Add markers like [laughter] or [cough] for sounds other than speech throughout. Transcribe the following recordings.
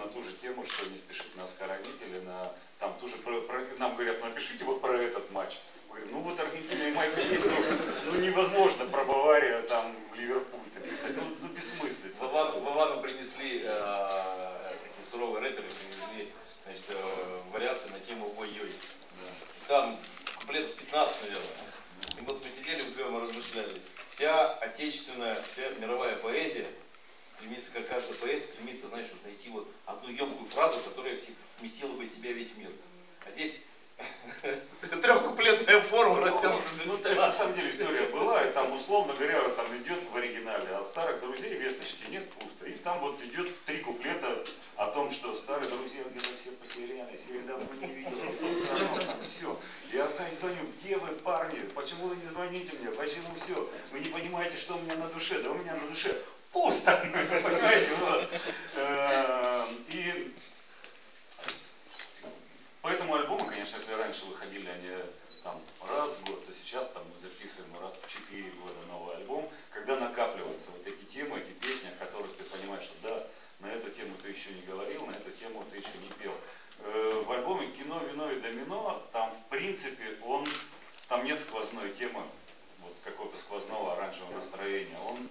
на ту же тему, что не спешит нас хоронить, или на там тоже про, про- нам говорят, напишите вот про этот матч. Мы говорим, ну вот Аргентина и Майка есть, но ну, невозможно про Баварию там в Ливерпуль писать, ну, ну бессмыслица. Вовану, Вовану принесли, э, такие суровые рэперы принесли значит, э, вариации на тему ой-ой. Там куплетов 15, наверное. И вот мы сидели вдвоем и размышляли. Вся отечественная, вся мировая поэзия стремится, как каждый поэт, стремится, знаешь, уж найти вот одну емкую фразу, которая вместила бы в себя весь мир. А здесь [laughs] трехкуплетная форма растянута. Ну, так, на самом деле история была, и там, условно говоря, там идет в оригинале, а старых друзей весточки нет, пусто. И там вот идет три куплета о том, что старые друзья где-то все потерялись, я их давно не видел, все. Я звоню, где вы, парни, почему вы не звоните мне, почему все? Вы не понимаете, что у меня на душе, да у меня на душе пусто, [laughs] понимаете, вот. Э, И Поэтому альбомы, конечно, если раньше выходили они там раз в год, то сейчас там мы записываем раз в 4 года новый альбом, когда накапливаются вот эти темы, эти песни, о которых ты понимаешь, что да, на эту тему ты еще не говорил, на эту тему ты еще не пел. Э, В альбоме «Кино, вино и домино» там в принципе он, там нет сквозной темы, вот какого-то сквозного оранжевого настроения, он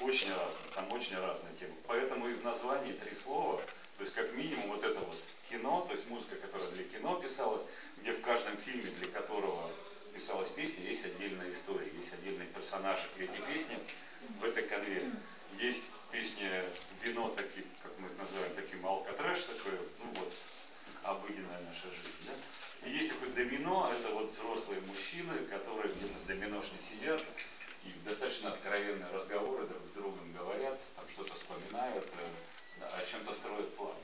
очень разный, там очень разные темы. Поэтому и в названии три слова, то есть как минимум вот это вот кино, то есть музыка, которая для кино писалась, где в каждом фильме, для которого писалась песня, есть отдельная история, есть отдельный персонаж. И эти песни в этой конве. Есть песни «Вино», такие, как мы их называем, таким алкотрэш такой, ну вот, обыденная наша жизнь. Да? И есть такой домино, это вот взрослые мужчины, которые где-то доминошне сидят, и достаточно откровенные разговоры друг с другом говорят, там что-то вспоминают, э, о чем-то строят план.